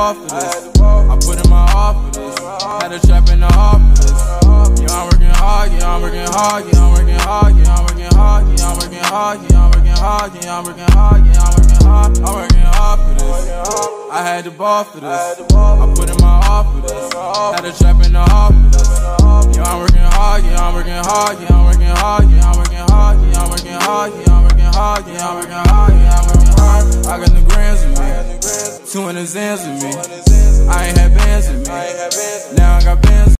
ball for this. I put in my all for this. Had a trap in the office. Yeah, I'm working hard, yeah, I'm working hard, yeah, I'm working hard, yeah, I'm working hard, yeah, I'm working hard, yeah, I'm working hard, yeah, I'm working hard, yeah, I'm working hard, I'm working hard for this. I had the ball for this. I put in my all for this. Had a trap in the office. Yeah, I'm working hard, yeah, I'm working hard, yeah, I'm working hard, yeah, I'm working hard, yeah, I'm working hard, yeah, I'm working hard, yeah, I'm working hard, yeah, I'm working hard. I got the grams with the Zans with me. I ain't had bands with me, now I got bands.